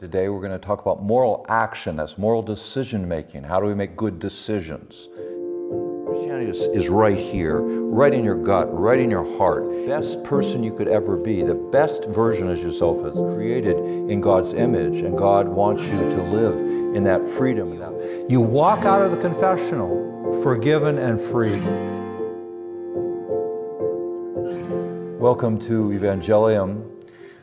Today we're going to talk about moral action, that's moral decision making. How do we make good decisions? Christianity is, is, right here, right in your gut, right in your heart. Best person you could ever be, the best version of yourself is created in God's image, and God wants you to live in that freedom. You walk out of the confessional forgiven and free. Welcome to Evangelium,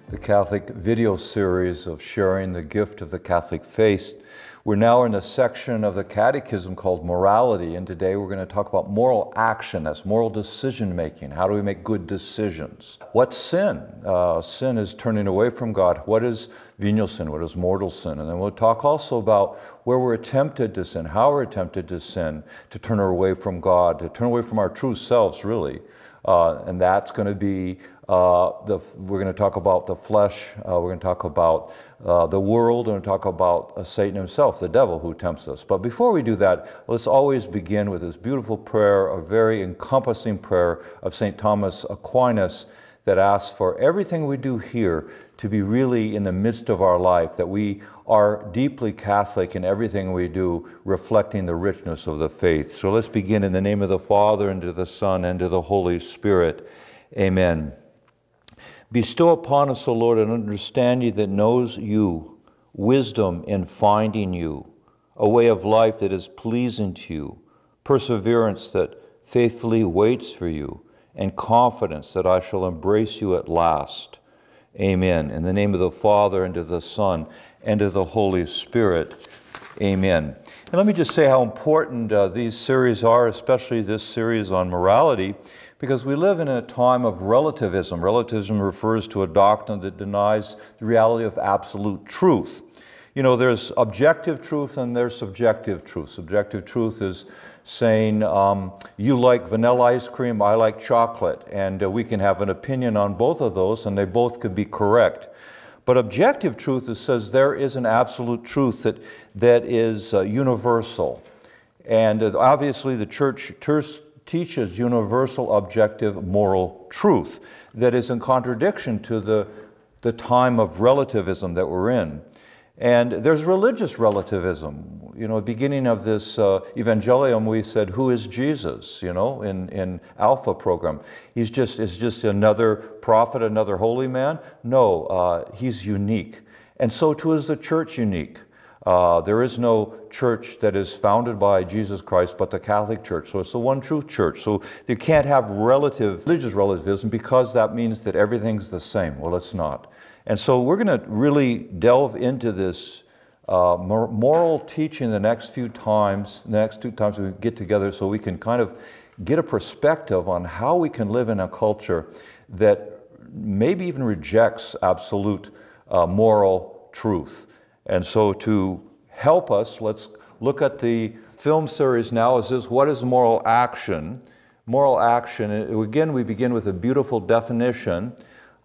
the Catholic video series of sharing the gift of the Catholic faith. We're now in a section of the Catechism called morality, and today we're going to talk about moral action. That's moral decision making. How do we make good decisions? What's sin? Uh, sin is turning away from God. What is venial sin? What is mortal sin? And then we'll talk also about where we're tempted to sin, how we're tempted to sin, to turn away from God, to turn away from our true selves, really. Uh, and that's going to be uh, the, we're going to talk about the flesh, uh, we're going to talk about uh, the world, and we're going to talk about uh, Satan himself, the devil who tempts us. But before we do that, let's always begin with this beautiful prayer, a very encompassing prayer of St. Thomas Aquinas that asks for everything we do here to be really in the midst of our life, that we are deeply Catholic in everything we do, reflecting the richness of the faith. So let's begin in the name of the Father, and to the Son, and to the Holy Spirit. Amen. Bestow upon us, O Lord, an understanding that knows you, wisdom in finding you, a way of life that is pleasing to you, perseverance that faithfully waits for you, and confidence that I shall embrace you at last. Amen. In the name of the Father, and of the Son, and of the Holy Spirit. Amen. And let me just say how important uh, these series are, especially this series on morality because we live in a time of relativism. Relativism refers to a doctrine that denies the reality of absolute truth. You know, there's objective truth and there's subjective truth. Subjective truth is saying, um, you like vanilla ice cream, I like chocolate, and uh, we can have an opinion on both of those, and they both could be correct. But objective truth is, says there is an absolute truth that, that is uh, universal. And uh, obviously, the church, church, teaches universal objective moral truth that is in contradiction to the, the time of relativism that we're in. And there's religious relativism. You know, beginning of this uh, evangelium, we said, "Who is Jesus?" You know, in in Alpha program, he's just is just another prophet, another holy man. No, uh, he's unique, and so too is the church unique. Uh, there is no church that is founded by Jesus Christ but the Catholic Church. So it's the one true church. So you can't have relative, religious relativism because that means that everything's the same. Well, it's not. And so we're going to really delve into this uh, moral teaching the next few times, the next two times we get together so we can kind of get a perspective on how we can live in a culture that maybe even rejects absolute uh, moral truth. And so to help us, let's look at the film series now. Is this what is moral action? Moral action, uh, again, we begin with a beautiful definition.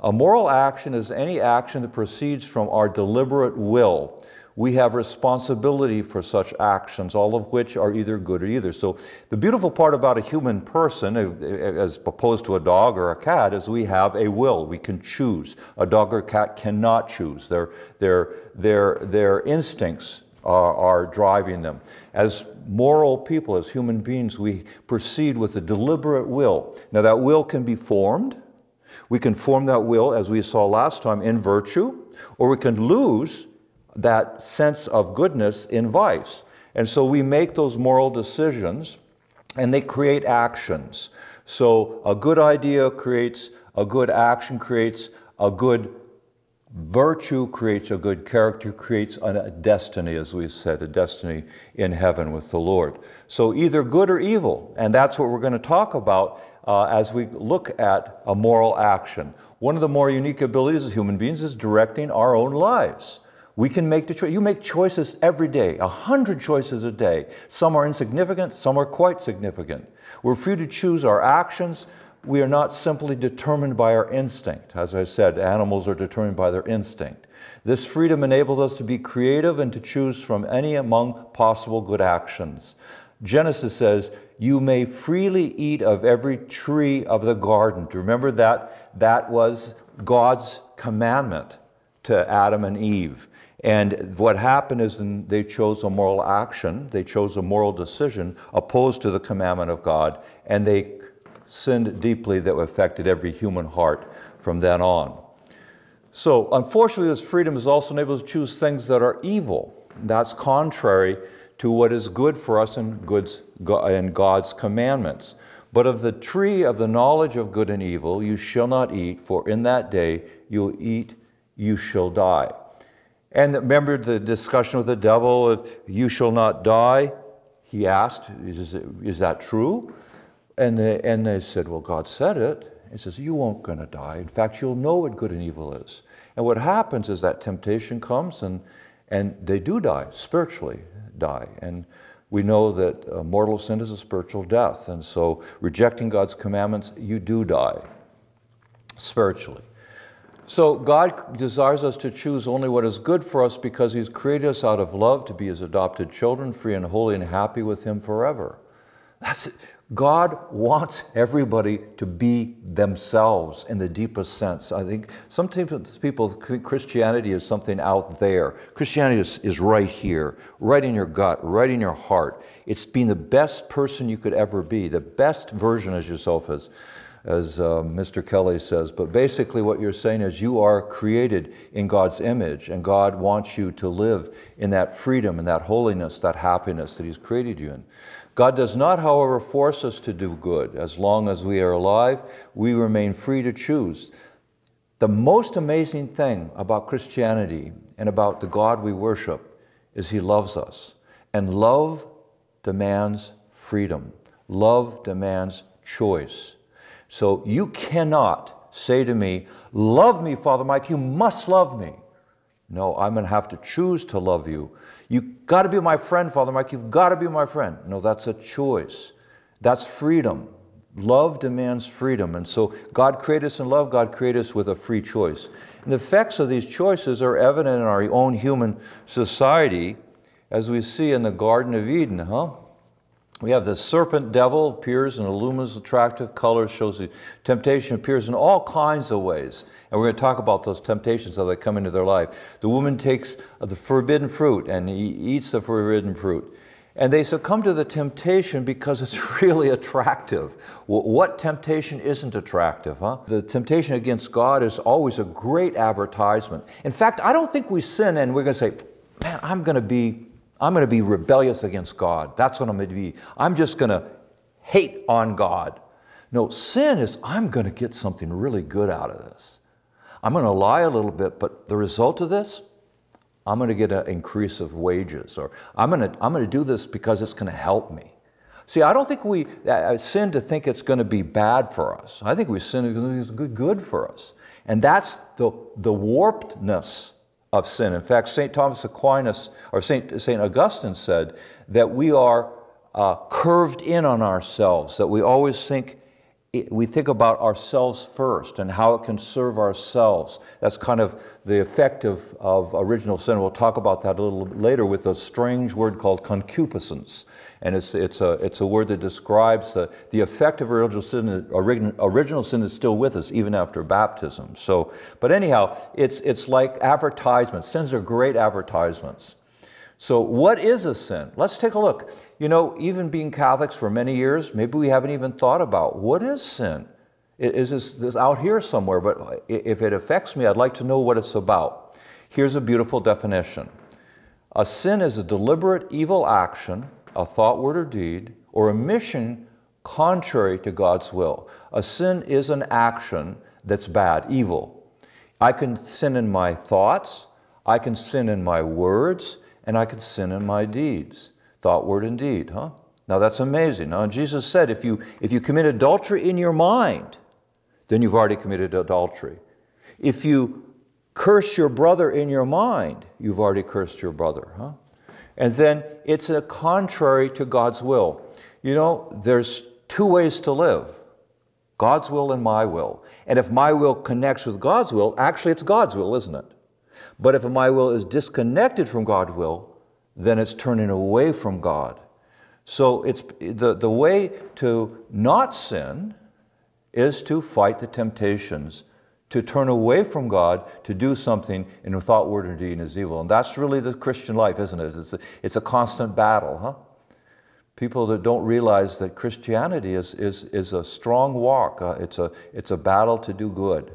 A moral action is any action that proceeds from our deliberate will we have responsibility for such actions, all of which are either good or either. So the beautiful part about a human person, as opposed to a dog or a cat, is we have a will. We can choose. A dog or cat cannot choose. Their, their, their, their instincts are, are driving them. As moral people, as human beings, we proceed with a deliberate will. Now that will can be formed. We can form that will, as we saw last time, in virtue, or we can lose that sense of goodness in vice. And so we make those moral decisions and they create actions. So a good idea creates a good action, creates a good virtue, creates a good character, creates a destiny, as we said, a destiny in heaven with the Lord. So either good or evil. And that's what we're going to talk about uh, as we look at a moral action. One of the more unique abilities of human beings is directing our own lives. We can make the choice. You make choices every day, a hundred choices a day. Some are insignificant, some are quite significant. We're free to choose our actions. We are not simply determined by our instinct. As I said, animals are determined by their instinct. This freedom enables us to be creative and to choose from any among possible good actions. Genesis says, You may freely eat of every tree of the garden. Do you remember that? That was God's commandment to Adam and Eve. And what happened is they chose a moral action, they chose a moral decision opposed to the commandment of God, and they sinned deeply that affected every human heart from then on. So, unfortunately, this freedom is also enabled to choose things that are evil. That's contrary to what is good for us in, goods, in God's commandments. But of the tree of the knowledge of good and evil you shall not eat, for in that day you'll eat, you shall die. And remember the discussion with the devil of you shall not die? He asked, Is, is that true? And they, and they said, Well, God said it. He says, You won't to die. In fact, you'll know what good and evil is. And what happens is that temptation comes and, and they do die, spiritually die. And we know that uh, mortal sin is a spiritual death. And so, rejecting God's commandments, you do die spiritually. So, God desires us to choose only what is good for us because He's created us out of love to be His adopted children, free and holy and happy with Him forever. That's it. God wants everybody to be themselves in the deepest sense. I think sometimes people think Christianity is something out there. Christianity is, is right here, right in your gut, right in your heart. It's being the best person you could ever be, the best version of yourself, as, as uh, Mr. Kelly says. But basically, what you're saying is you are created in God's image, and God wants you to live in that freedom and that holiness, that happiness that He's created you in. God does not, however, force us to do good. As long as we are alive, we remain free to choose. The most amazing thing about Christianity and about the God we worship is He loves us. And love demands freedom, love demands choice. So you cannot say to me, Love me, Father Mike, you must love me. No, I'm going to have to choose to love you You've got to be my friend, Father Mike. You've got to be my friend. No, that's a choice. That's freedom. Love demands freedom. And so God created us in love, God created us with a free choice. And the effects of these choices are evident in our own human society, as we see in the Garden of Eden, huh? We have the serpent devil appears in luminous, attractive colors, shows the temptation appears in all kinds of ways. And we're going to talk about those temptations as they come into their life. The woman takes the forbidden fruit and he eats the forbidden fruit. And they succumb to the temptation because it's really attractive. What temptation isn't attractive, huh? The temptation against God is always a great advertisement. In fact, I don't think we sin and we're going to say, man, I'm going to be I'm going to be rebellious against God. That's what I'm going to be. I'm just going to hate on God. No, sin is I'm going to get something really good out of this. I'm going to lie a little bit, but the result of this, I'm going to get an increase of wages, or I'm going to, I'm going to do this because it's going to help me. See, I don't think we uh, sin to think it's going to be bad for us. I think we sin because it's good, good for us. And that's the, the warpedness of sin. In fact, St. Thomas Aquinas, or St. St. Augustine said that we are uh, curved in on ourselves, that we always think, we think about ourselves first and how it can serve ourselves. That's kind of the effect of, of original sin. We'll talk about that a little later with a strange word called concupiscence. And it's, it's, a, it's a word that describes the, the effect of original sin. Original, original sin is still with us even after baptism. So, but anyhow, it's, it's like advertisements. Sins are great advertisements. So, what is a sin? Let's take a look. You know, even being Catholics for many years, maybe we haven't even thought about what is sin? Is this, out here somewhere? But if it affects me, I'd like to know what it's about. Here's a beautiful definition A sin is a deliberate evil action a thought, word, or deed, or a mission contrary to God's will. A sin is an action that's bad, evil. I can sin in my thoughts, I can sin in my words, and I can sin in my deeds. Thought, word, and deed, huh? Now that's amazing. Now Jesus said if you, if you commit adultery in your mind, then you've already committed adultery. If you curse your brother in your mind, you've already cursed your brother, huh? And then it's a contrary to God's will. You know, there's two ways to live God's will and my will. And if my will connects with God's will, actually it's God's will, isn't it? But if my will is disconnected from God's will, then it's turning away from God. So it's the, the way to not sin is to fight the temptations to turn away from God to do something in thought, word, or deed is evil. And that's really the Christian life, isn't it? It's a, it's a constant battle, huh? People that don't realize that Christianity is, is, is a strong walk. Uh, it's, a, it's a battle to do good.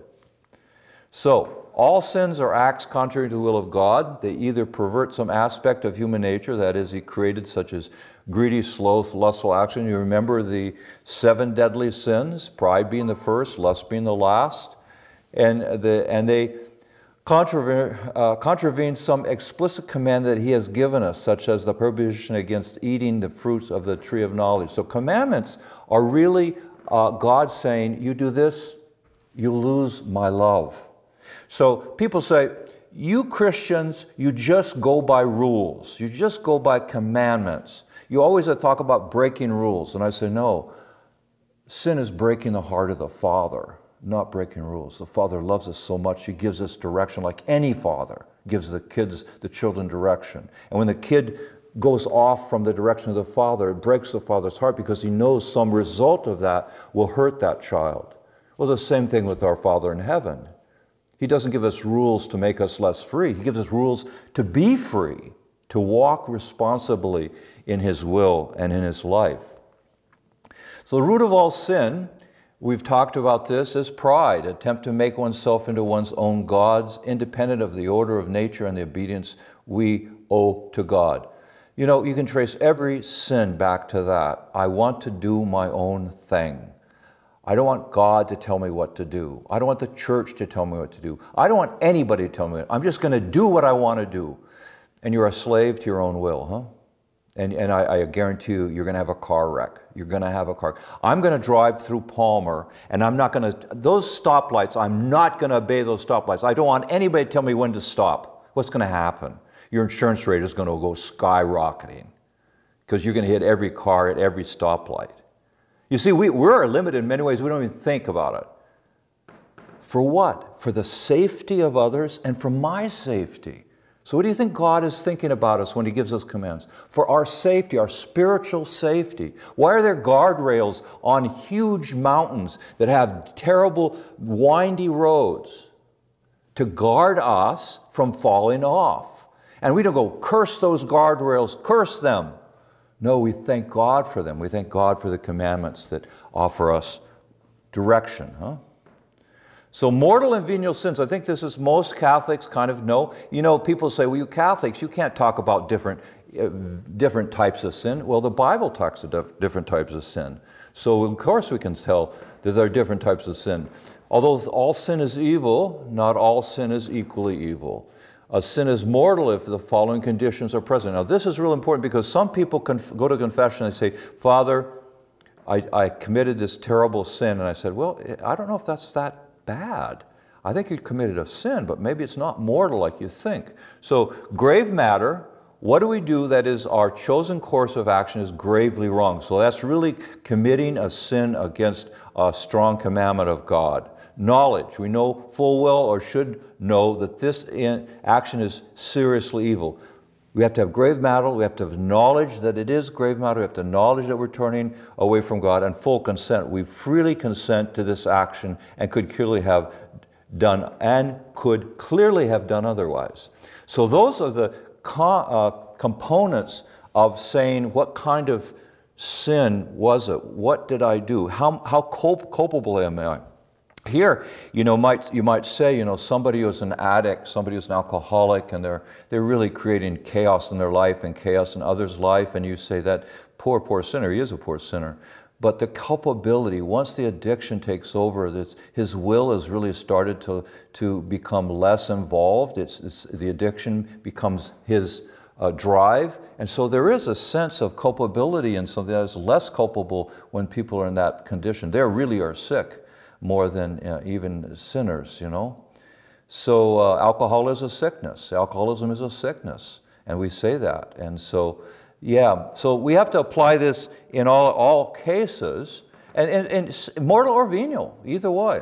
So, all sins are acts contrary to the will of God. They either pervert some aspect of human nature, that is, He created, such as greedy, sloth, lustful action. You remember the seven deadly sins, pride being the first, lust being the last. And, the, and they contravene, uh, contravene some explicit command that He has given us, such as the prohibition against eating the fruits of the tree of knowledge. So, commandments are really uh, God saying, You do this, you lose my love. So people say, you Christians, you just go by rules. You just go by commandments. You always talk about breaking rules. And I say, no, sin is breaking the heart of the Father, not breaking rules. The Father loves us so much, He gives us direction like any father gives the kids, the children direction. And when the kid goes off from the direction of the Father, it breaks the Father's heart because he knows some result of that will hurt that child. Well, the same thing with our Father in heaven. He doesn't give us rules to make us less free. He gives us rules to be free, to walk responsibly in His will and in His life. So, the root of all sin, we've talked about this, is pride, attempt to make oneself into one's own gods, independent of the order of nature and the obedience we owe to God. You know, you can trace every sin back to that. I want to do my own thing. I don't want God to tell me what to do. I don't want the church to tell me what to do. I don't want anybody to tell me. I'm just going to do what I want to do. And you're a slave to your own will, huh? And, and I, I guarantee you, you're going to have a car wreck. You're going to have a car. I'm going to drive through Palmer, and I'm not going to, those stoplights, I'm not going to obey those stoplights. I don't want anybody to tell me when to stop. What's going to happen? Your insurance rate is going to go skyrocketing because you're going to hit every car at every stoplight. You see, we, we're limited in many ways. We don't even think about it. For what? For the safety of others and for my safety. So, what do you think God is thinking about us when He gives us commands? For our safety, our spiritual safety. Why are there guardrails on huge mountains that have terrible, windy roads? To guard us from falling off. And we don't go, curse those guardrails, curse them. No, we thank God for them. We thank God for the commandments that offer us direction, huh? So, mortal and venial sins, I think this is most Catholics kind of know. You know, people say, well, you Catholics, you can't talk about different, uh, different types of sin. Well, the Bible talks about different types of sin. So, of course, we can tell that there are different types of sin. Although all sin is evil, not all sin is equally evil. A sin is mortal if the following conditions are present. Now, this is real important because some people go to confession and say, Father, I, I, committed this terrible sin. And I said, Well, I don't know if that's that bad. I think you committed a sin, but maybe it's not mortal like you think. So, grave matter, what do we do that is our chosen course of action is gravely wrong? So, that's really committing a sin against a strong commandment of God knowledge. We know full well or should know that this action is seriously evil. We have to have grave matter, we have to have knowledge that it is grave matter, we have to knowledge that we're turning away from God, and full consent. We freely consent to this action and could clearly have done and could clearly have done otherwise. So those are the co uh, components of saying what kind of sin was it? What did I do? How, how culpable am I? Here, you know, might, you might say, you know, somebody who's an addict, somebody who's an alcoholic, and they're, they're really creating chaos in their life and chaos in others' life, and you say that poor, poor sinner, he is a poor sinner. But the culpability, once the addiction takes over, his will has really started to, to become less involved. It's, it's the addiction becomes his uh, drive. And so there is a sense of culpability in something that is less culpable when people are in that condition. They really are sick more than uh, even sinners, you know. So uh, alcohol is a sickness. Alcoholism is a sickness, and we say that. And so, yeah, so we have to apply this in all, all cases, and, and, and mortal or venial, either way.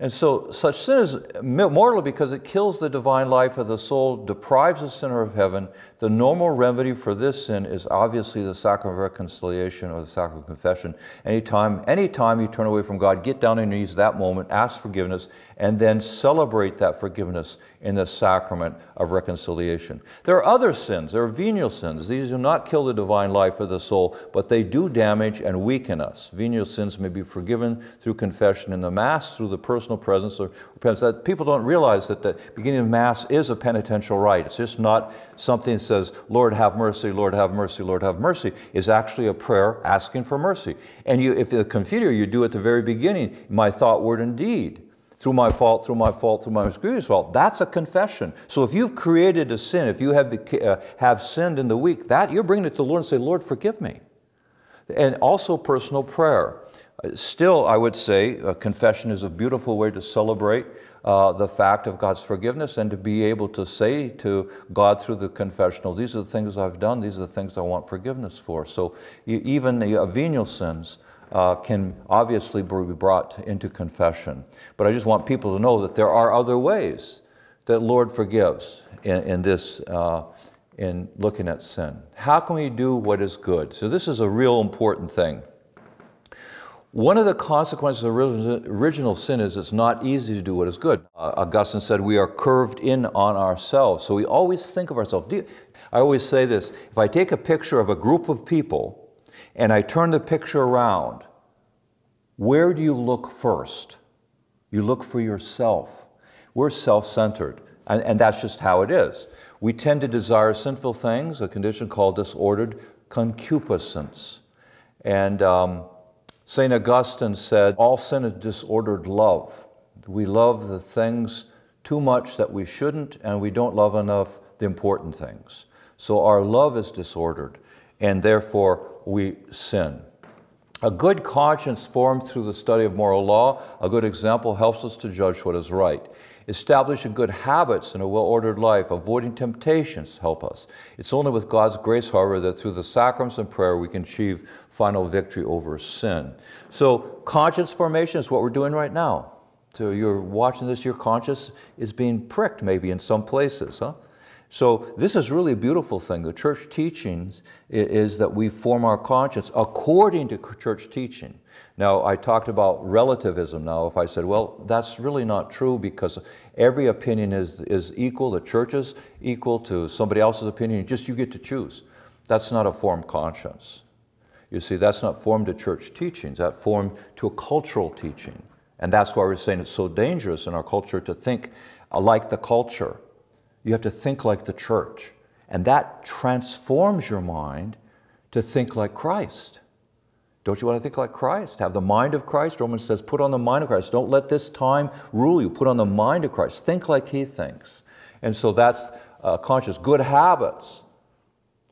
And so, such sin is mortal because it kills the divine life of the soul, deprives the sinner of heaven. The normal remedy for this sin is obviously the sacrament of reconciliation or the sacrament of confession. Anytime, anytime you turn away from God, get down on your knees that moment, ask forgiveness, and then celebrate that forgiveness in the sacrament of reconciliation. There are other sins. There are venial sins. These do not kill the divine life of the soul, but they do damage and weaken us. Venial sins may be forgiven through confession in the Mass, through the personal presence or repentance. People don't realize that the beginning of Mass is a penitential rite. It's just not something says, Lord have mercy, Lord have mercy, Lord have mercy. is actually a prayer asking for mercy. And you, if the Confiteor, you do at the very beginning, my thought, word, and deed through my fault, through my fault, through my grievous fault. That's a confession. So if you've created a sin, if you have, uh, have sinned in the week, that you're bringing it to the Lord and say, Lord, forgive me. And also personal prayer. Still, I would say a confession is a beautiful way to celebrate uh, the fact of God's forgiveness and to be able to say to God through the confessional, these are the things I've done, these are the things I want forgiveness for. So even the venial sins uh, can obviously be brought into confession. But I just want people to know that there are other ways that Lord forgives in, in this, uh, in looking at sin. How can we do what is good? So this is a real important thing. One of the consequences of original sin is it's not easy to do what is good. Uh, Augustine said we are curved in on ourselves, so we always think of ourselves. I always say this if I take a picture of a group of people and I turn the picture around, where do you look first? You look for yourself. We're self centered, and, and that's just how it is. We tend to desire sinful things, a condition called disordered concupiscence. And um, St. Augustine said, All sin is disordered love. We love the things too much that we shouldn't, and we don't love enough the important things. So our love is disordered, and therefore we sin. A good conscience formed through the study of moral law, a good example helps us to judge what is right. Establishing good habits in a well ordered life, avoiding temptations help us. It's only with God's grace, however, that through the sacraments and prayer we can achieve final victory over sin. So, conscience formation is what we're doing right now. So, you're watching this, your conscience is being pricked maybe in some places, huh? So this is really a beautiful thing. The church teachings is that we form our conscience according to church teaching. Now, I talked about relativism now. If I said, well, that's really not true because every opinion is, is equal, the church is equal to somebody else's opinion, just you get to choose. That's not a formed conscience. You see, that's not formed to church teachings, that formed to a cultural teaching. And that's why we're saying it's so dangerous in our culture to think like the culture. You have to think like the church. And that transforms your mind to think like Christ. Don't you want to think like Christ? Have the mind of Christ? Romans says, put on the mind of Christ. Don't let this time rule you. Put on the mind of Christ. Think like he thinks. And so that's uh, conscious. Good habits.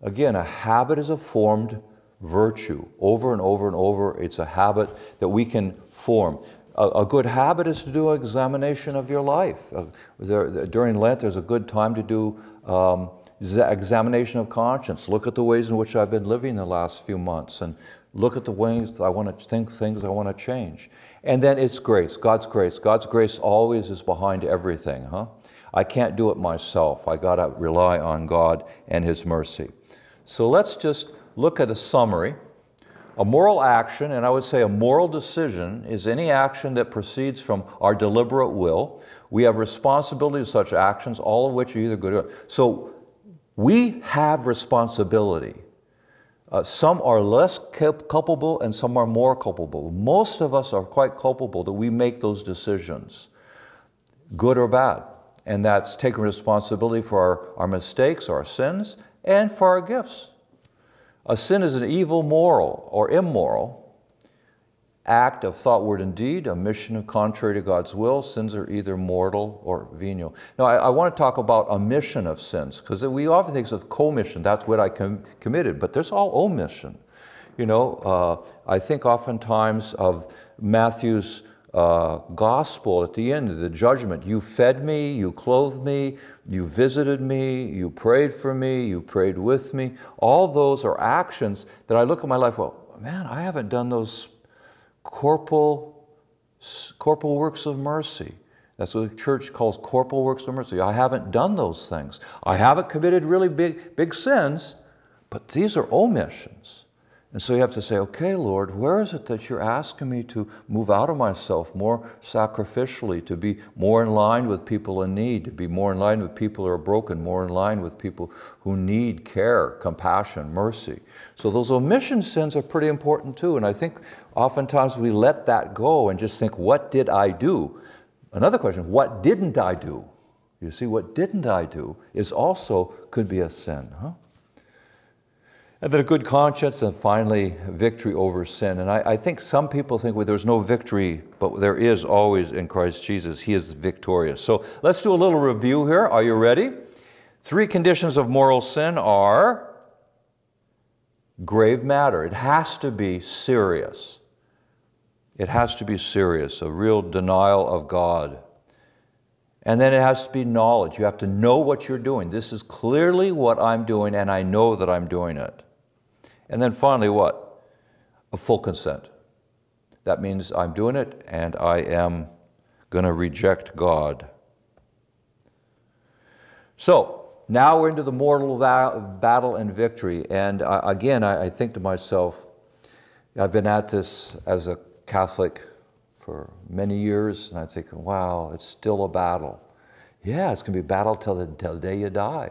Again, a habit is a formed virtue. Over and over and over, it's a habit that we can form. A, a good habit is to do an examination of your life. Uh, there, during Lent, there's a good time to do um, examination of conscience. Look at the ways in which I've been living the last few months and look at the ways I want to think things I want to change. And then it's grace, God's grace. God's grace always is behind everything, huh? I can't do it myself. I got to rely on God and His mercy. So let's just look at a summary. A moral action, and I would say a moral decision, is any action that proceeds from our deliberate will. We have responsibility to such actions, all of which are either good or So we have responsibility. Uh, some are less culpable and some are more culpable. Most of us are quite culpable that we make those decisions, good or bad. And that's taking responsibility for our, our mistakes, our sins, and for our gifts. A sin is an evil moral or immoral act of thought, word, and deed, a mission contrary to God's will. Sins are either mortal or venial. Now, I, I want to talk about omission of sins, because we often think of commission, that's what I com committed, but there's all omission. You know, uh, I think oftentimes of Matthew's uh, gospel at the end of the judgment. You fed me, you clothed me, you visited me, you prayed for me, you prayed with me. All those are actions that I look at my life, well, man, I haven't done those corporal corporal works of mercy. That's what the church calls corporal works of mercy. I haven't done those things. I haven't committed really big, big sins, but these are omissions. And so you have to say, okay, Lord, where is it that you're asking me to move out of myself more sacrificially, to be more in line with people in need, to be more in line with people who are broken, more in line with people who need care, compassion, mercy. So those omission sins are pretty important too. And I think oftentimes we let that go and just think, what did I do? Another question, what didn't I do? You see, what didn't I do is also could be a sin, huh? And then a good conscience, and finally, victory over sin. And I, I, think some people think, well, there's no victory, but there is always in Christ Jesus. He is victorious. So let's do a little review here. Are you ready? Three conditions of moral sin are grave matter. It has to be serious. It has to be serious, a real denial of God. And then it has to be knowledge. You have to know what you're doing. This is clearly what I'm doing, and I know that I'm doing it. And then finally, what? A full consent. That means I'm doing it and I am going to reject God. So, now we're into the mortal battle and victory. And I, again, I, I think to myself, I've been at this as a Catholic for many years, and I'm thinking, wow, it's still a battle. Yeah, it's going to be a battle till the, till the day you die.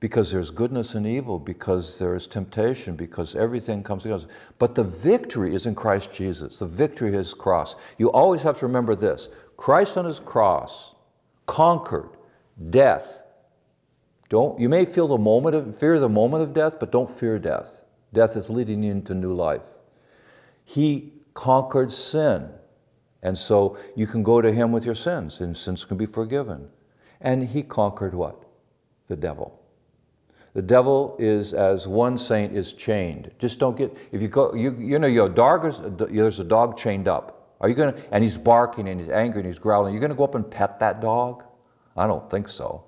Because there's goodness and evil, because there is temptation, because everything comes together. But the victory is in Christ Jesus. The victory is his cross. You always have to remember this Christ on his cross conquered death. Don't, you may feel the moment of, fear the moment of death, but don't fear death. Death is leading you into new life. He conquered sin. And so you can go to him with your sins, and sins can be forgiven. And he conquered what? The devil. The devil is as one saint is chained. Just don't get, if you go, you, you know, your dog is, there's a dog chained up. Are you going to, and he's barking and he's angry and he's growling. You're going to go up and pet that dog? I don't think so.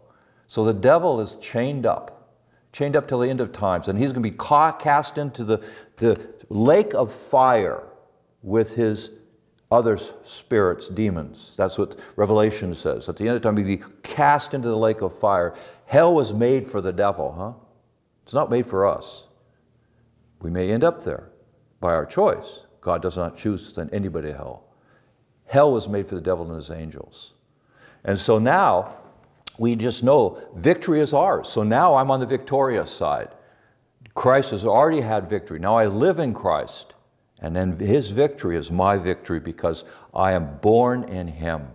So the devil is chained up, chained up till the end of times, and he's going to be cast into the, the lake of fire with his other spirits, demons. That's what Revelation says. At the end of time, he'd be cast into the lake of fire. Hell was made for the devil, huh? It's not made for us. We may end up there by our choice. God does not choose to send anybody to hell. Hell was made for the devil and his angels. And so now we just know victory is ours. So now I'm on the victorious side. Christ has already had victory. Now I live in Christ. And then his victory is my victory because I am born in him.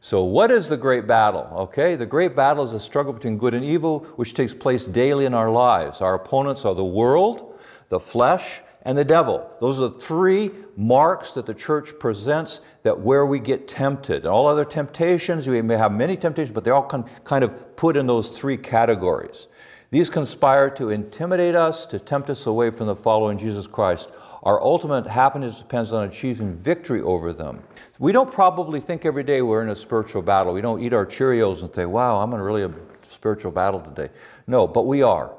So, what is the great battle? Okay, the great battle is a struggle between good and evil, which takes place daily in our lives. Our opponents are the world, the flesh, and the devil. Those are the three marks that the church presents that where we get tempted. And all other temptations, we may have many temptations, but they're all kind of put in those three categories. These conspire to intimidate us, to tempt us away from the following Jesus Christ our ultimate happiness depends on achieving victory over them. We don't probably think every day we're in a spiritual battle. We don't eat our Cheerios and say, wow, I'm in really a spiritual battle today. No, but we are.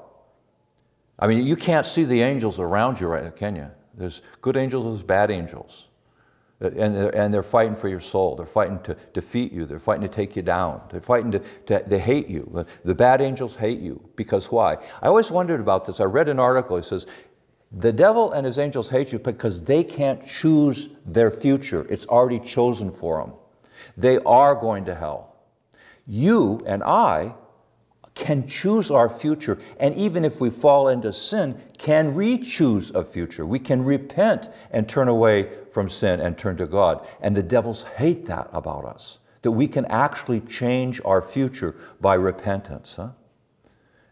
I mean, you can't see the angels around you right now, can you? There's good angels, there's bad angels. And they're, and they're fighting for your soul. They're fighting to defeat you. They're fighting to take you down. They're fighting to, to, they hate you. The bad angels hate you. Because why? I always wondered about this. I read an article. It says, the devil and his angels hate you because they can't choose their future. It's already chosen for them. They are going to hell. You and I can choose our future, and even if we fall into sin, can re-choose a future. We can repent and turn away from sin and turn to God. And the devils hate that about us, that we can actually change our future by repentance. Huh?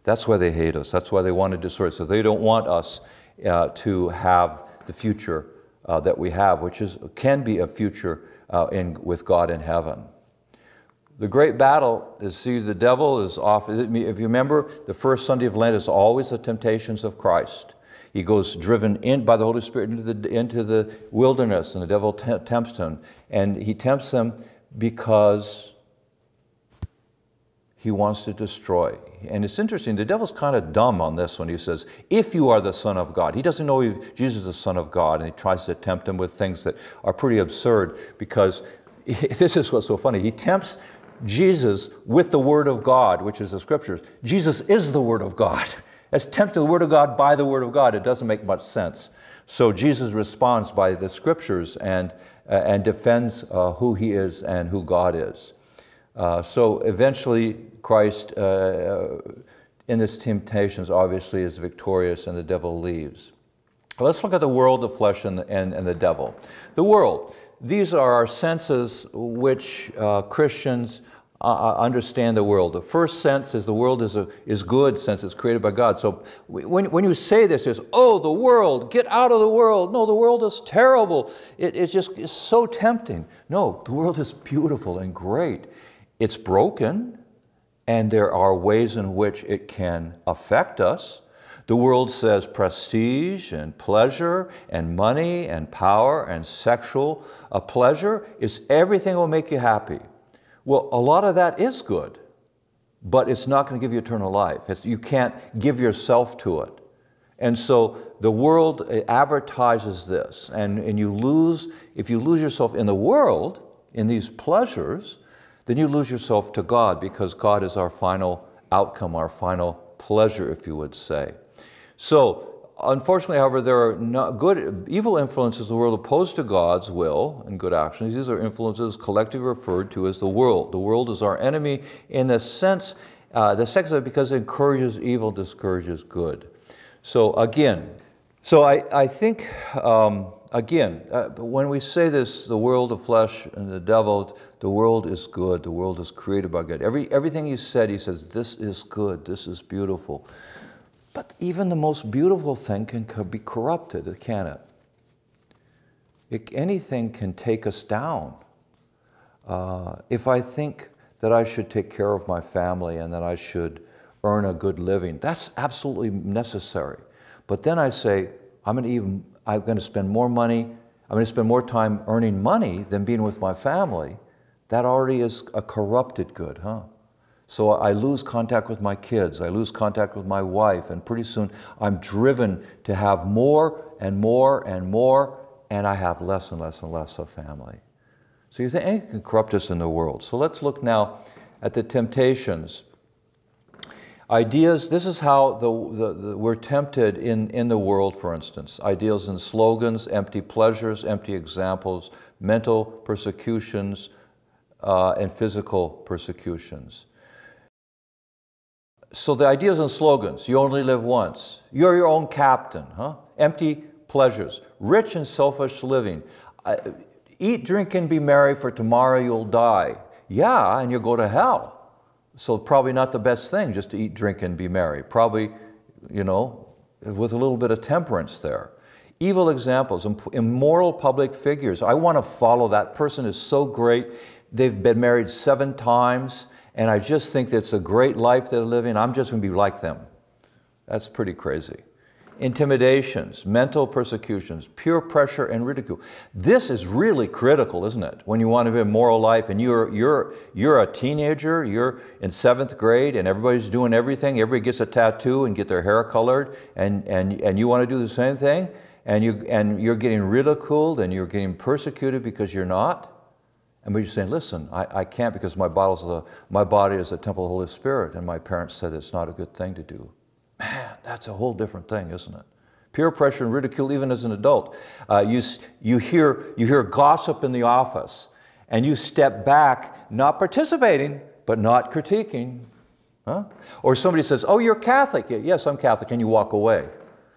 That's why they hate us. That's why they want to destroy us. So they don't want us uh, to have the future uh, that we have, which is, can be a future uh, in, with God in heaven. The great battle is see, the devil is off. If you remember, the first Sunday of Lent is always the temptations of Christ. He goes driven in by the Holy Spirit into the, into the wilderness, and the devil tempts him. And he tempts him because he wants to destroy. And it's interesting, the devil's kind of dumb on this one. He says, If you are the Son of God. He doesn't know Jesus is the Son of God, and he tries to tempt him with things that are pretty absurd because this is what's so funny. He tempts Jesus with the Word of God, which is the Scriptures. Jesus is the Word of God. As tempted the Word of God by the Word of God, it doesn't make much sense. So Jesus responds by the Scriptures and, uh, and defends uh, who He is and who God is. Uh, so eventually, Christ, uh, uh, in his temptations, obviously is victorious and the devil leaves. Let's look at the world, the flesh, and the, and, and the devil. The world. These are our senses which uh, Christians uh, uh, understand the world. The first sense is the world is, a, is good since it's created by God. So when, when you say this, is oh, the world, get out of the world. No, the world is terrible. It, it's just it's so tempting. No, the world is beautiful and great. It's broken, and there are ways in which it can affect us. The world says prestige and pleasure and money and power and sexual a pleasure is everything will make you happy. Well, a lot of that is good, but it's not going to give you eternal life. It's, you can't give yourself to it. And so the world uh, advertises this, and, and you lose, if you lose yourself in the world, in these pleasures, then you lose yourself to God because God is our final outcome, our final pleasure, if you would say. So, unfortunately, however, there are good, evil influences in the world opposed to God's will and good actions. These are influences collectively referred to as the world. The world is our enemy in the sense, uh, the sense of because it encourages evil, discourages good. So again, so I, I think, um, again, uh, when we say this, the world, of flesh, and the devil, the world is good. The world is created by God. Every, everything he said, he says, this is good. This is beautiful. But even the most beautiful thing can be corrupted, can it? it anything can take us down. Uh, if I think that I should take care of my family and that I should earn a good living, that's absolutely necessary. But then I say, I'm to even, I'm going to spend more money, I'm going to spend more time earning money than being with my family. That already is a corrupted good, huh? So I lose contact with my kids, I lose contact with my wife, and pretty soon I'm driven to have more and more and more, and I have less and less and less of family. So you think anything can corrupt us in the world. So let's look now at the temptations. Ideas, this is how the, the, the, we're tempted in, in the world, for instance. Ideals and slogans, empty pleasures, empty examples, mental persecutions, uh, and physical persecutions. So the ideas and slogans, you only live once. You're your own captain, huh? Empty pleasures. Rich and selfish living. Eat, drink, and be merry, for tomorrow you'll die. Yeah, and you'll go to hell. So probably not the best thing just to eat, drink, and be merry. Probably, you know, with a little bit of temperance there. Evil examples, immoral public figures. I want to follow that person is so great. They've been married seven times and I just think it's a great life they're living. I'm just going to be like them. That's pretty crazy. Intimidations, mental persecutions, peer pressure, and ridicule. This is really critical, isn't it? When you want to live a moral life and you're, you're, you're a teenager, you're in seventh grade, and everybody's doing everything. Everybody gets a tattoo and get their hair colored, and, and, and you want to do the same thing, and, you, and you're getting ridiculed and you're getting persecuted because you're not. And we're just saying, listen, I, I can't because my, a, my body is a temple of the Holy Spirit, and my parents said it's not a good thing to do. Man, that's a whole different thing, isn't it? Peer pressure and ridicule, even as an adult. Uh, you, you, hear, you hear gossip in the office, and you step back, not participating, but not critiquing. Huh? Or somebody says, Oh, you're Catholic. Yes, I'm Catholic, and you walk away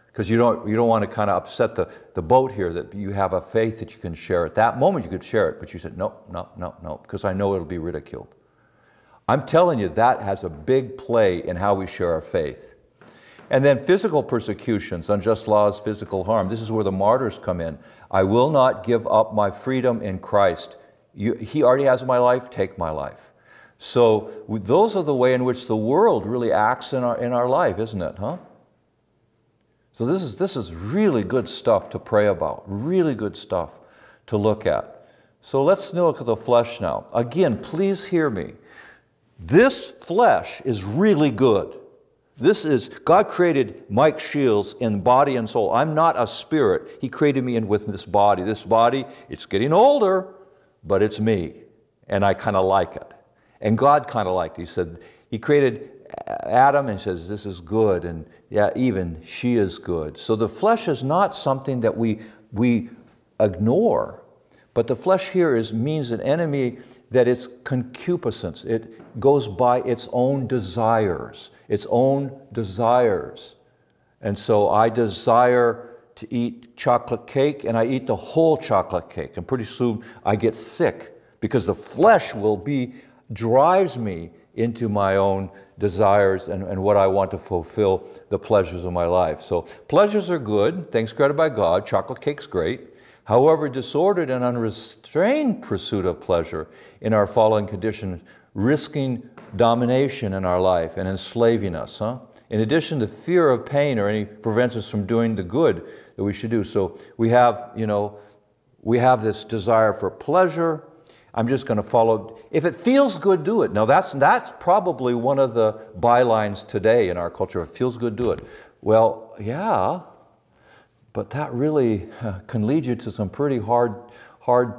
because you don't, you don't want to kind of upset the, the boat here that you have a faith that you can share. At that moment, you could share it, but you said, no, no, no, no, because I know it'll be ridiculed. I'm telling you, that has a big play in how we share our faith. And then physical persecutions, unjust laws, physical harm. This is where the martyrs come in. I will not give up my freedom in Christ. You, he already has my life, take my life. So those are the way in which the world really acts in our, in our life, isn't it, huh? So this is, this is really good stuff to pray about, really good stuff to look at. So let's look at the flesh now. Again, please hear me. This flesh is really good. This is, God created Mike Shields in body and soul. I'm not a spirit. He created me in with this body. This body, it's getting older, but it's me. And I kind of like it. And God kind of liked it. He said, He created Adam and says, This is good. And yeah, even she is good. So the flesh is not something that we, we ignore. But the flesh here is, means an enemy that it's concupiscence. It goes by its own desires, its own desires. And so I desire to eat chocolate cake and I eat the whole chocolate cake. And pretty soon I get sick because the flesh will be, drives me into my own desires and, and what I want to fulfill the pleasures of my life. So pleasures are good, things created by God. Chocolate cake's great. However, disordered and unrestrained pursuit of pleasure in our fallen condition, risking domination in our life and enslaving us. Huh? In addition to fear of pain or any prevents us from doing the good that we should do. So we have, you know, we have this desire for pleasure. I'm just going to follow. If it feels good, do it. Now that's that's probably one of the bylines today in our culture. If it feels good, do it. Well, yeah, but that really can lead you to some pretty hard, hard,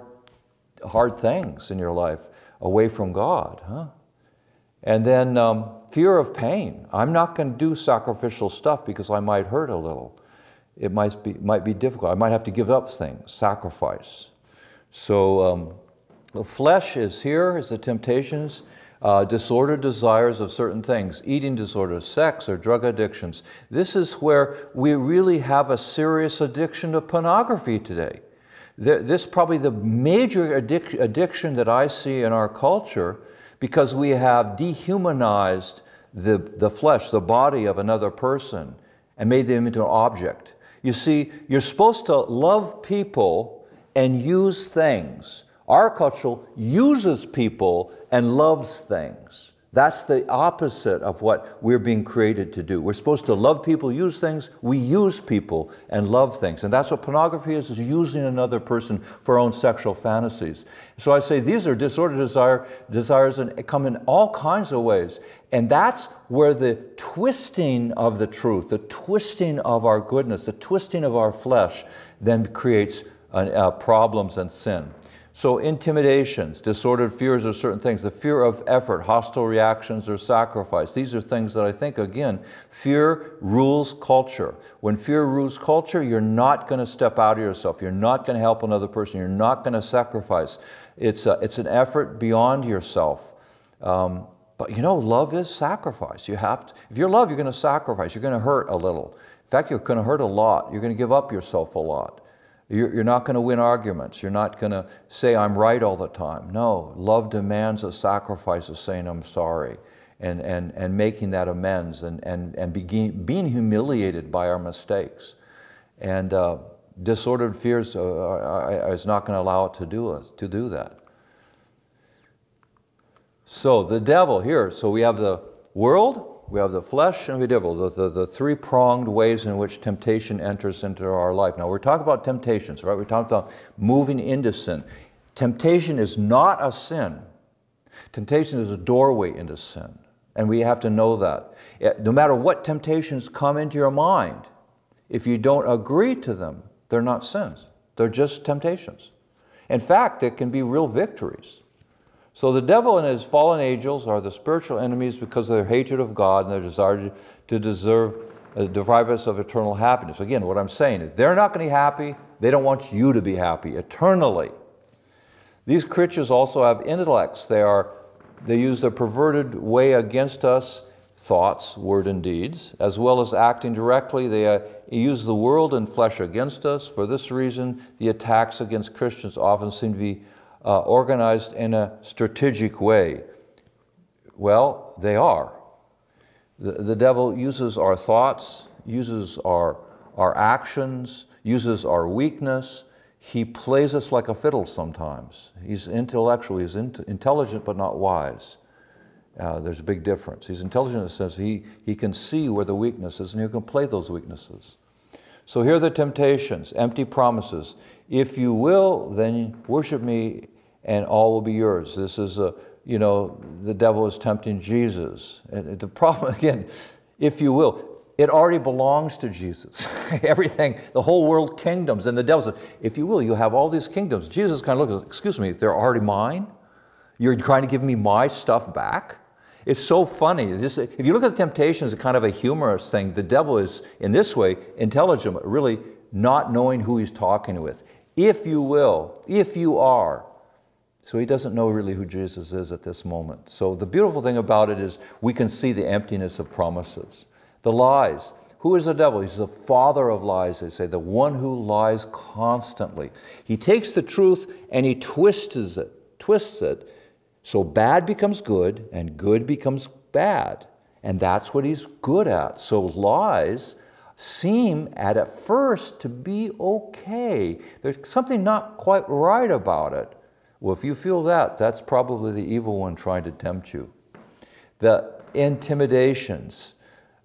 hard things in your life away from God. Huh? And then um, fear of pain. I'm not going to do sacrificial stuff because I might hurt a little. It might be, might be difficult. I might have to give up things, sacrifice. So um, the flesh is here, is the temptations uh, disordered desires of certain things, eating disorders, sex, or drug addictions. This is where we really have a serious addiction to pornography today. This is probably the major addic addiction that I see in our culture because we have dehumanized the, the flesh, the body of another person, and made them into an object. You see, you're supposed to love people and use things. Our culture uses people and loves things. That's the opposite of what we're being created to do. We're supposed to love people, use things. We use people and love things. And that's what pornography is, is using another person for our own sexual fantasies. So I say these are disordered desire, desires and come in all kinds of ways. And that's where the twisting of the truth, the twisting of our goodness, the twisting of our flesh then creates uh, uh, problems and sin. So intimidations, disordered fears of certain things, the fear of effort, hostile reactions, or sacrifice. These are things that I think, again, fear rules culture. When fear rules culture, you're not going to step out of yourself. You're not going to help another person. You're not going to sacrifice. It's, a, it's an effort beyond yourself. Um, but you know, love is sacrifice. You have to, if you're love, you're going to sacrifice. You're going to hurt a little. In fact, you're going to hurt a lot. You're going to give up yourself a lot. You're not going to win arguments. You're not going to say, I'm right all the time. No, love demands a sacrifice of saying, I'm sorry, and, and, and making that amends and, and, and begin, being humiliated by our mistakes. And uh, disordered fears uh, is not going to allow it to do, us, to do that. So the devil here, so we have the world, we have the flesh and the devil, the, the, the three-pronged ways in which temptation enters into our life. Now, we're talking about temptations, right? We're talking about moving into sin. Temptation is not a sin. Temptation is a doorway into sin, and we have to know that. Eh, no matter what temptations come into your mind, if you don't agree to them, they're not sins. They're just temptations. In fact, it can be real victories. So the devil and his fallen angels are the spiritual enemies because of their hatred of God and their desire to deserve, uh, deprive us of eternal happiness. Again, what I'm saying is they're not going to be happy. They don't want you to be happy eternally. These creatures also have intellects. They, are, they use their perverted way against us, thoughts, word, and deeds, as well as acting directly. They uh, use the world and flesh against us. For this reason, the attacks against Christians often seem to be uh, organized in a strategic way? Well, they are. The, the devil uses our thoughts, uses our, our actions, uses our weakness. He plays us like a fiddle sometimes. He's intellectual, he's in, intelligent but not wise. Uh, there's a big difference. He's intelligent in the sense he, he can see where the weakness is and he can play those weaknesses. So here are the temptations, empty promises. If you will, then worship me and all will be yours. This is a, you know, the devil is tempting Jesus. And the problem, again, if you will, it already belongs to Jesus. Everything, the whole world kingdoms. And the devil says, if you will, you have all these kingdoms. Jesus kind of looks, excuse me, they're already mine? You're trying to give me my stuff back? It's so funny. This, if you look at the temptations, it's kind of a humorous thing. The devil is, in this way, intelligent, really not knowing who he's talking with. If you will, if you are. So he doesn't know really who Jesus is at this moment. So the beautiful thing about it is we can see the emptiness of promises. The lies. Who is the devil? He's the father of lies, they say, the one who lies constantly. He takes the truth and he twists it, twists it so bad becomes good and good becomes bad. And that's what he's good at. So lies seem at, at first to be okay. There's something not quite right about it. Well, if you feel that, that's probably the evil one trying to tempt you. The intimidations,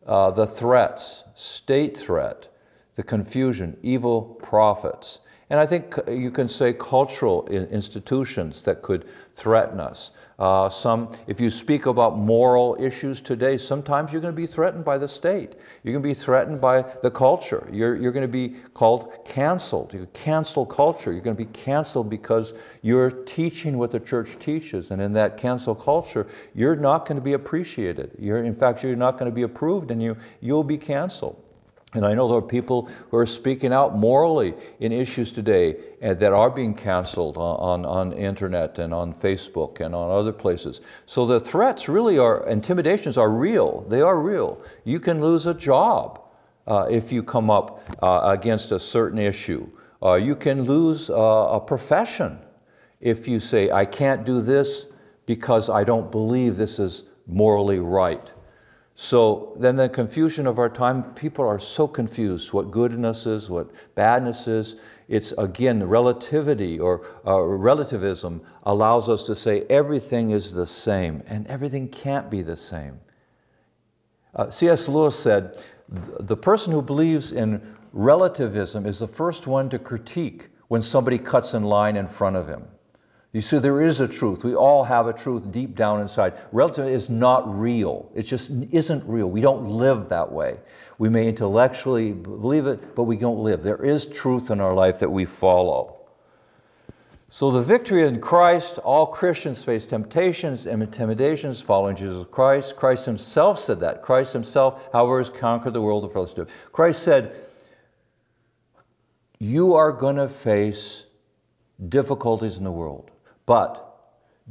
uh, the threats, state threat, the confusion, evil prophets. And I think you can say cultural institutions that could threaten us. Uh, some, if you speak about moral issues today, sometimes you're going to be threatened by the state. You're going to be threatened by the culture. You're, you're going to be called canceled. You cancel culture. You're going to be canceled because you're teaching what the church teaches. And in that cancel culture, you're not going to be appreciated. You're, in fact, you're not going to be approved and you, you'll be canceled. And I know there are people who are speaking out morally in issues today uh, that are being canceled on, on, on, internet and on Facebook and on other places. So the threats really are, intimidations are real. They are real. You can lose a job uh, if you come up uh, against a certain issue. Uh, you can lose uh, a profession if you say, I can't do this because I don't believe this is morally right. So then the confusion of our time, people are so confused what goodness is, what badness is. It's again, relativity or uh, relativism allows us to say everything is the same, and everything can't be the same. Uh, C.S. Lewis said, the person who believes in relativism is the first one to critique when somebody cuts in line in front of him. You see, there is a truth. We all have a truth deep down inside. Relativity is not real. It just isn't real. We don't live that way. We may intellectually believe it, but we don't live. There is truth in our life that we follow. So, the victory in Christ, all Christians face temptations and intimidations following Jesus Christ. Christ Himself said that. Christ Himself, however, has conquered the world of fellowship. Christ said, You are going to face difficulties in the world. But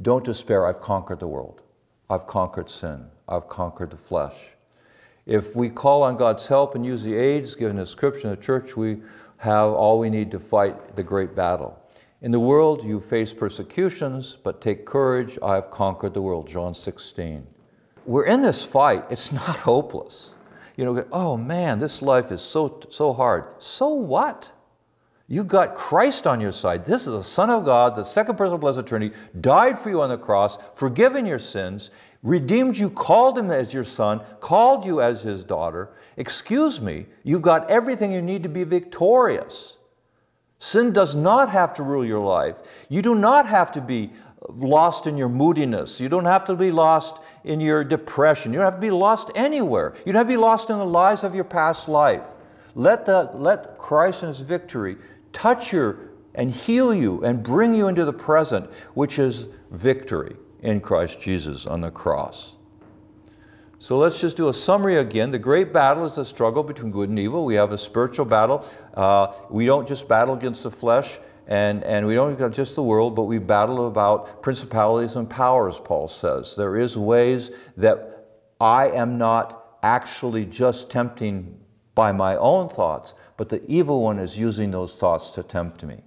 don't despair, I've conquered the world. I've conquered sin. I've conquered the flesh. If we call on God's help and use the aids given in Scripture in the church, we have all we need to fight the great battle. In the world, you face persecutions, but take courage, I have conquered the world. John 16. We're in this fight, it's not hopeless. You know, oh man, this life is so, so hard. So what? You got Christ on your side. This is the Son of God, the second person of the Blessed Trinity, died for you on the cross, forgiven your sins, redeemed you, called him as your son, called you as his daughter. Excuse me, you've got everything you need to be victorious. Sin does not have to rule your life. You do not have to be lost in your moodiness. You don't have to be lost in your depression. You don't have to be lost anywhere. You don't have to be lost in the lies of your past life. Let, the, let Christ and his victory touch you and heal you and bring you into the present, which is victory in Christ Jesus on the cross. So let's just do a summary again. The great battle is a struggle between good and evil. We have a spiritual battle. Uh, we don't just battle against the flesh and, and we don't just the world, but we battle about principalities and powers, Paul says. There is ways that I am not actually just tempting by my own thoughts, but the evil one is using those thoughts to tempt me.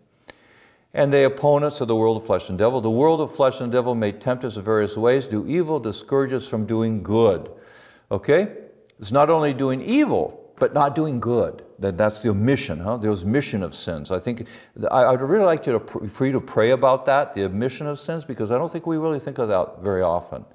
And the opponents of the world of flesh and devil. The world of flesh and devil may tempt us in various ways, do evil, discourage us from doing good. Okay? It's not only doing evil, but not doing good. That, that's the omission, huh? The omission of sins. I think I, would really like you to, for you to pray about that, the omission of sins, because I don't think we really think of that very often.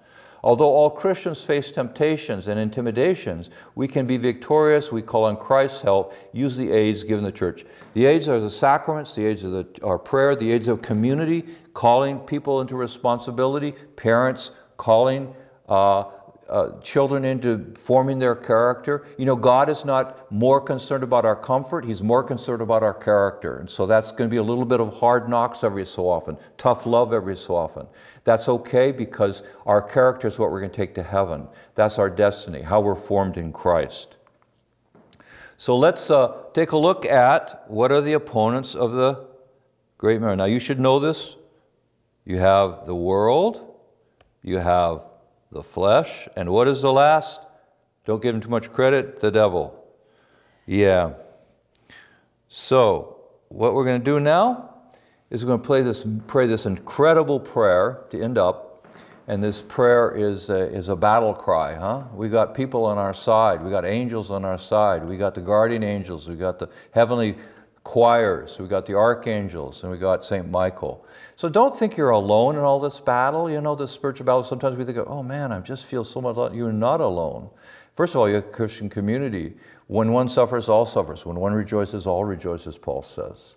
Although all Christians face temptations and intimidations, we can be victorious. We call on Christ's help, use the aids given the church. The aids are the sacraments, the aids are our prayer, the aids of community, calling people into responsibility, parents calling uh, uh, children into forming their character. You know, God is not more concerned about our comfort, He's more concerned about our character. And so that's going to be a little bit of hard knocks every so often, tough love every so often. That's okay because our character is what we're going to take to heaven. That's our destiny, how we're formed in Christ. So let's uh, take a look at what are the opponents of the great marriage. Now, you should know this. You have the world, you have the flesh, and what is the last? Don't give him too much credit, the devil. Yeah. So, what we're going to do now is we're going to play this, pray this incredible prayer to end up. And this prayer is a, is a battle cry, huh? We got people on our side. We got angels on our side. We got the guardian angels. We got the heavenly choirs. We got the archangels. And we got St. Michael. So don't think you're alone in all this battle. You know, this spiritual battle, sometimes we think, oh man, I just feel so much alone. You're not alone. First of all, you're a Christian community. When one suffers, all suffers. When one rejoices, all rejoices, Paul says.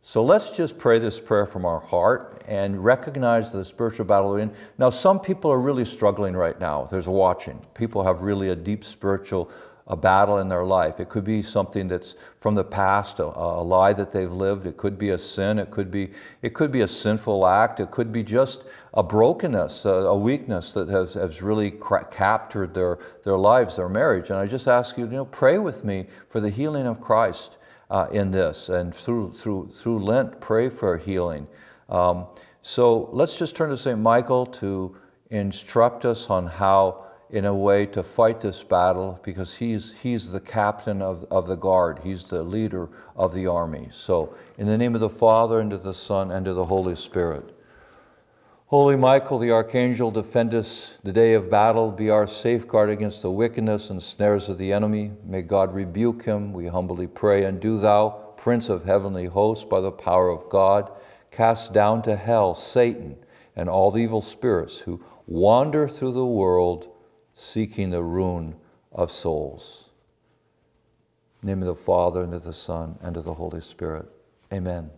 So let's just pray this prayer from our heart and recognize the spiritual battle we're in. Now, some people are really struggling right now. There's watching. People have really a deep spiritual a battle in their life. It could be something that's from the past, a, a, lie that they've lived. It could be a sin. It could be, it could be a sinful act. It could be just a brokenness, a, a weakness that has, has really captured their, their lives, their marriage. And I just ask you, you know, pray with me for the healing of Christ uh, in this. And through, through, through Lent, pray for healing. Um, so let's just turn to St. Michael to instruct us on how in a way to fight this battle because he's, he's the captain of, of the guard. He's the leader of the army. So, in the name of the Father, and of the Son, and of the Holy Spirit. Holy Michael, the archangel, defend us the day of battle. Be our safeguard against the wickedness and snares of the enemy. May God rebuke him, we humbly pray. And do thou, Prince of heavenly hosts, by the power of God, cast down to hell Satan and all the evil spirits who wander through the world seeking the ruin of souls. name of the Father, and of the Son, and of the Holy Spirit. Amen.